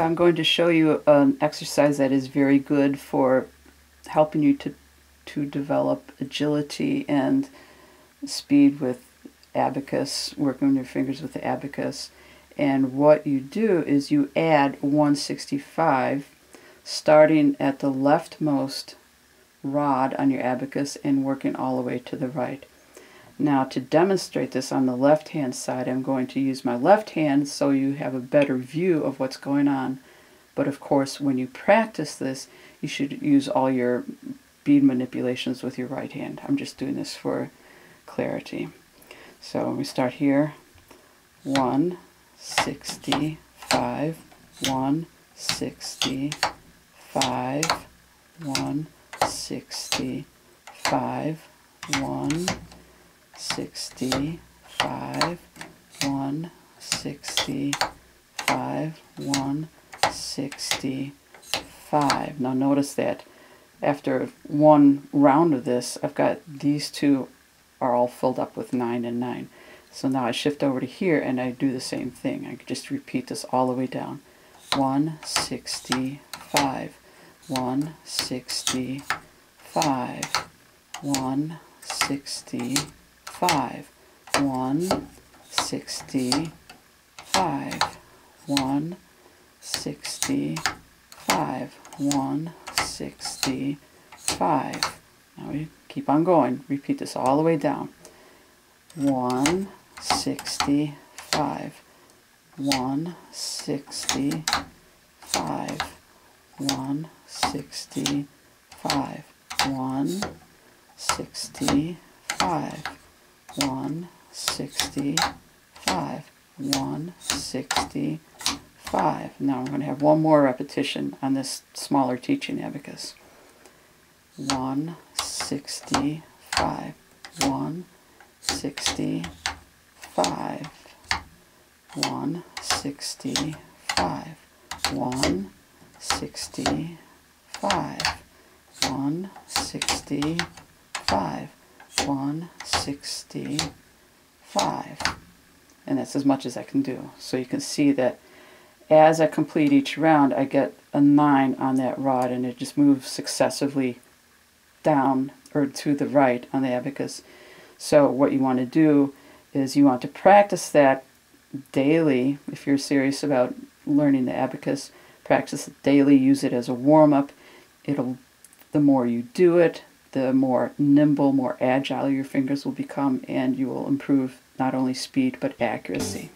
I'm going to show you an exercise that is very good for helping you to, to develop agility and speed with abacus, working on your fingers with the abacus. And what you do is you add 165 starting at the leftmost rod on your abacus and working all the way to the right. Now to demonstrate this on the left hand side I'm going to use my left hand so you have a better view of what's going on. But of course when you practice this you should use all your bead manipulations with your right hand. I'm just doing this for clarity. So we start here. 165, 165, 165, 1 65, 165, 165. Now notice that after one round of this, I've got these two are all filled up with 9 and 9. So now I shift over to here and I do the same thing. I just repeat this all the way down. 165, 165, 165 five, one, sixty-five, one, sixty-five, one, sixty-five. Now we keep on going. Repeat this all the way down. One, sixty-five, one, sixty-five, one, sixty-five, one, sixty-five. 165, 165. Now I'm going to have one more repetition on this smaller teaching abacus. 165, 165, 165, 165, 165, 165 and that's as much as I can do. So you can see that as I complete each round I get a 9 on that rod and it just moves successively down or to the right on the abacus. So what you want to do is you want to practice that daily. If you're serious about learning the abacus practice it daily use it as a warm-up. It'll the more you do it the more nimble, more agile your fingers will become, and you will improve not only speed but accuracy.